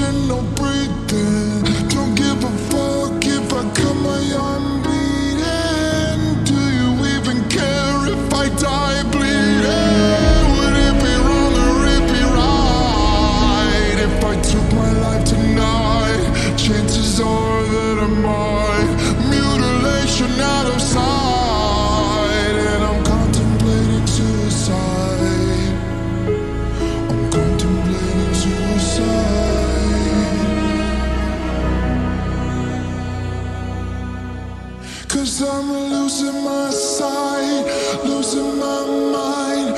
No breathing Cause I'm losing my sight, losing my mind.